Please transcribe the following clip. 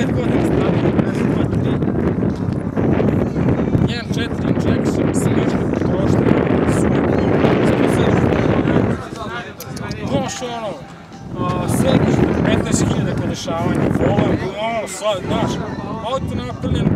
5 godina stavio, kažu pa 3. Njen 4 injekcija, mislim, nešto potrošnje. Komšu ono, sve 15.000 kodešavanja, volan, ono, sad, znaš, auto napravljen,